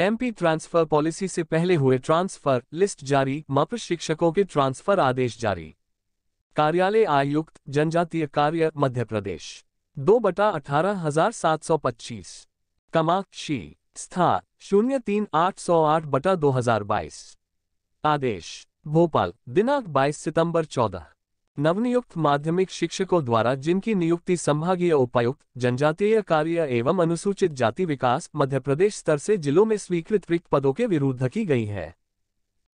MP transfer policy से पहले हुए ट्रांसफ़र लिस्ट जारी मप्र शिक्षकों के ट्रांसफ़र आदेश जारी। कार्यालय आयुक्त, जनजातीय कार्य, मध्य प्रदेश। दो बटा अठारह हज़ार सात सौ पच्चीस। कमाक्षी स्थान, शून्य तीन आठ सौ आठ बटा दो हज़ार बाईस। आदेश, भोपाल, दिनांक 22 सितंबर 14 नवनियुक्त माध्यमिक शिक्षकों द्वारा जिनकी नियुक्ति संभागीय उपायुक्त, जनजातीय कार्य एवं अनुसूचित जाति विकास मध्य प्रदेश स्तर से जिलों में स्वीकृत रिक्त पदों के विरुद्ध की गई है।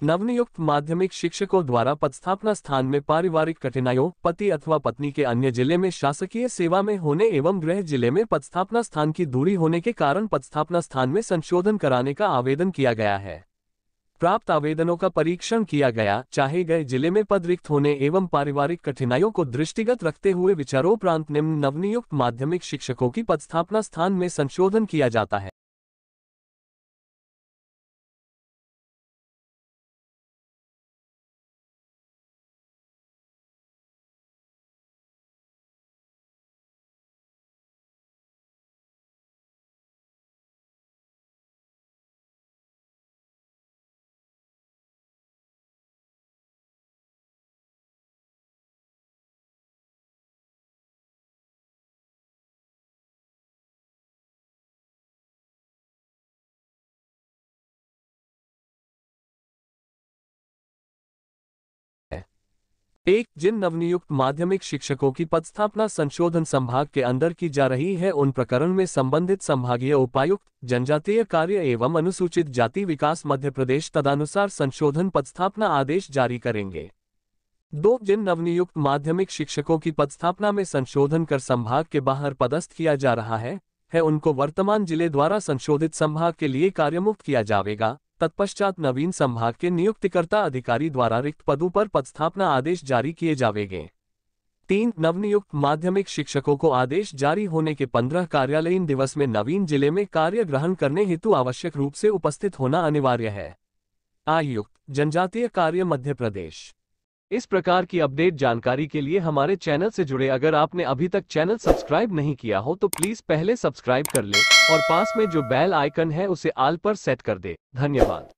नवनियुक्त माध्यमिक शिक्षकों द्वारा पदस्थापना स्थान में पारिवारिक कठिनाइयों, पति अथवा पत्नी के अन्य ज़िले में शासकीय सेवा में होने एवं गृह ज़िले में पदस्थापना स्थान की दूरी होने के कारण पदस्थापना स्थान में संशोधन कराने का आवेदन किया गया है। प्राप्त आवेदनों का परीक्षण किया गया, चाहे गए ज़िले में पद रिक्त होने एवं पारिवारिक कठिनाइयों को दृष्टिगत रखते हुए विचारोपरांत निम्न नवनियुक्त माध्यमिक शिक्षकों की पदस्थापना स्थान में संशोधन किया जाता है। एक, जिन नवनियुक्त माध्यमिक शिक्षकों की पदस्थापना संशोधन संभाग के अंदर की जा रही है, उन प्रकरण में संबंधित संभागीय उपायुक्त, जनजातीय कार्य एवं अनुसूचित जाति विकास मध्य प्रदेश तदनुसार संशोधन पदस्थापना आदेश जारी करेंगे। दो, जिन नवनियुक्त माध्यमिक शिक्षकों की पदस्थापना में संशोधन कर संभाग के बाहर पदस्थ किया जा रहा है है उनको वर्तमान ज़िले द्वारा संशोधित संभाग के लिए कार्यमुक्त किया जाएगा तत्पश्चात नवीन संभाग के नियुक्तिकर्ता अधिकारी द्वारा रिक्त पदों पर पदस्थापना आदेश जारी किए जावेंगे। तीन, नवनियुक्त माध्यमिक शिक्षकों को आदेश जारी होने के पंद्रह कार्यालयीन दिवस में नवीन ज़िले में कार्य ग्रहण करने हेतु आवश्यक रूप से उपस्थित होना अनिवार्य है। आयुक्त, जनजातीय कार्य मध्य प्रदेश। इस प्रकार की अपडेट जानकारी के लिए हमारे चैनल से जुड़े। अगर आपने अभी तक चैनल सब्सक्राइब नहीं किया हो तो प्लीज़ पहले सब्सक्राइब कर ले और पास में जो बेल आइकन है, उसे आल पर सेट कर दे। धन्यवाद।